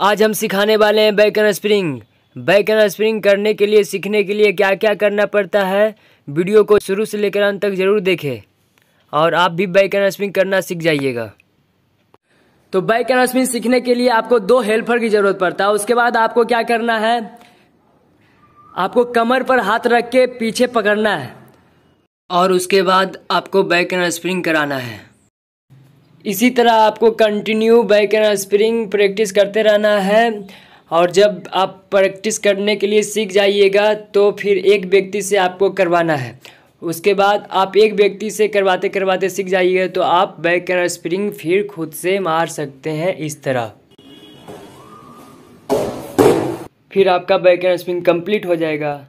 आज हम सिखाने वाले हैं बैकन स्प्रिंग। बैकन स्प्रिंग करने के लिए, सीखने के लिए क्या क्या करना पड़ता है, वीडियो को शुरू से लेकर अंत तक ज़रूर देखें। और आप भी बैकन स्प्रिंग करना सीख जाइएगा। तो बैकन स्प्रिंग सीखने के लिए आपको दो हेल्पर की ज़रूरत पड़ता है। उसके बाद आपको क्या करना है? आपको कमर पर हाथ रख के पीछे पकड़ना है। और उसके बाद आपको बैक एंड स्प्रिंग कराना है। इसी तरह आपको continue back end spring practice करते रहना है। और जब आप प्रैक्टिस करने के लिए सीख जाइएगा तो फिर एक व्यक्ति से आपको करवाना है। उसके बाद आप एक व्यक्ति से करवाते करवाते सीख जाइएगा तो आप बैक एंड स्प्रिंग फिर खुद से मार सकते हैं इस तरह। फिर आपका बैक एंड स्प्रिंग कंप्लीट हो जाएगा।